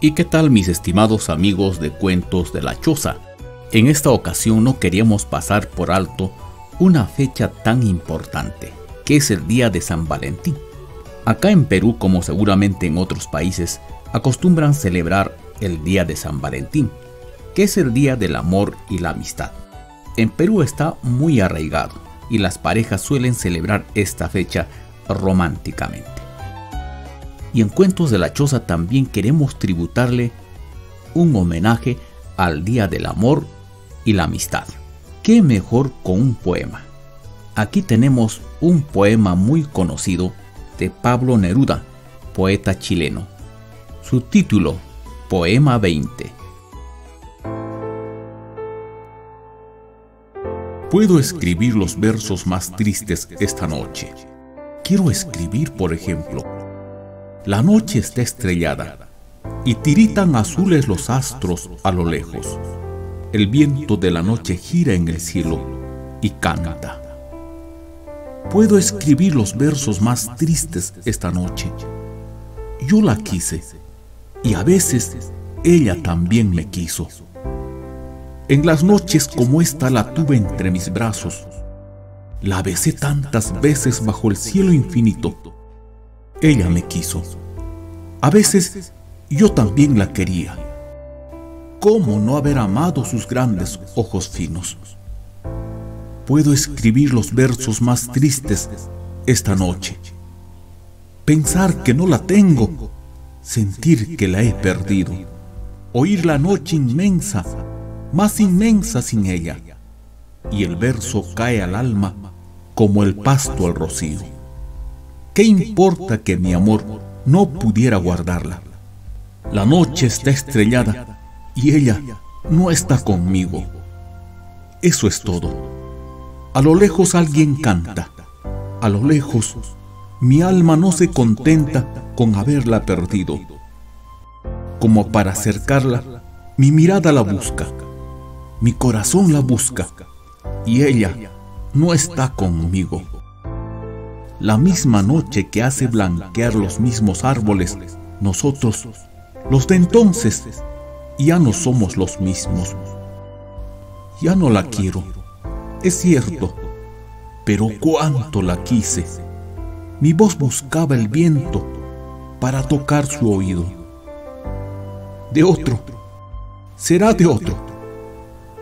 ¿Y qué tal mis estimados amigos de Cuentos de la Choza? En esta ocasión no queríamos pasar por alto una fecha tan importante, que es el Día de San Valentín. Acá en Perú, como seguramente en otros países, acostumbran celebrar el Día de San Valentín, que es el Día del Amor y la Amistad. En Perú está muy arraigado y las parejas suelen celebrar esta fecha románticamente. Y en Cuentos de la Choza también queremos tributarle un homenaje al Día del Amor y la Amistad. ¿Qué mejor con un poema? Aquí tenemos un poema muy conocido de Pablo Neruda, poeta chileno. Su título, Poema 20. Puedo escribir los versos más tristes esta noche. Quiero escribir, por ejemplo, la noche está estrellada y tiritan azules los astros a lo lejos. El viento de la noche gira en el cielo y canta. Puedo escribir los versos más tristes esta noche. Yo la quise y a veces ella también me quiso. En las noches como esta la tuve entre mis brazos. La besé tantas veces bajo el cielo infinito ella me quiso. A veces yo también la quería. ¿Cómo no haber amado sus grandes ojos finos? Puedo escribir los versos más tristes esta noche. Pensar que no la tengo, sentir que la he perdido, oír la noche inmensa, más inmensa sin ella, y el verso cae al alma como el pasto al rocío. ¿Qué importa que mi amor no pudiera guardarla? La noche está estrellada y ella no está conmigo. Eso es todo. A lo lejos alguien canta. A lo lejos mi alma no se contenta con haberla perdido. Como para acercarla, mi mirada la busca, mi corazón la busca y ella no está conmigo la misma noche que hace blanquear los mismos árboles, nosotros, los de entonces, ya no somos los mismos. Ya no la quiero, es cierto, pero cuánto la quise. Mi voz buscaba el viento para tocar su oído. De otro, será de otro,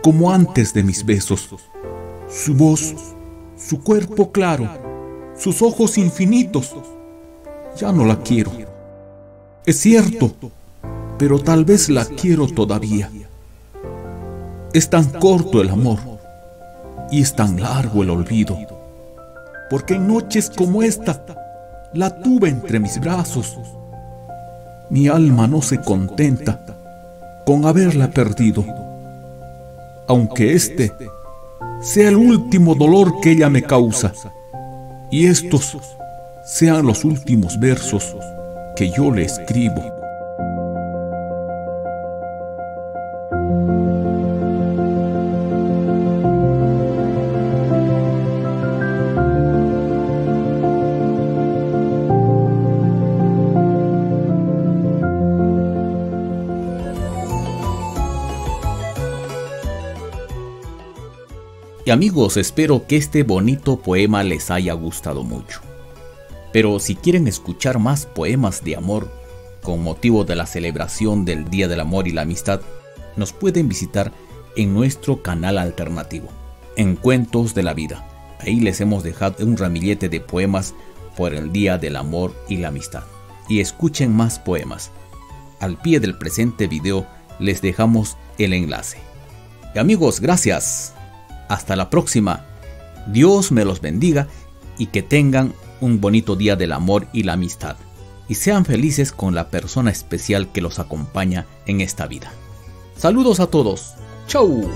como antes de mis besos. Su voz, su cuerpo claro, sus ojos infinitos. Ya no la quiero. Es cierto, pero tal vez la quiero todavía. Es tan corto el amor y es tan largo el olvido, porque en noches como esta la tuve entre mis brazos. Mi alma no se contenta con haberla perdido, aunque este sea el último dolor que ella me causa y estos sean los últimos versos que yo le escribo. Y amigos, espero que este bonito poema les haya gustado mucho. Pero si quieren escuchar más poemas de amor con motivo de la celebración del Día del Amor y la Amistad, nos pueden visitar en nuestro canal alternativo, en Cuentos de la Vida. Ahí les hemos dejado un ramillete de poemas por el Día del Amor y la Amistad. Y escuchen más poemas. Al pie del presente video les dejamos el enlace. Y amigos, gracias. Hasta la próxima. Dios me los bendiga y que tengan un bonito día del amor y la amistad. Y sean felices con la persona especial que los acompaña en esta vida. Saludos a todos. Chau.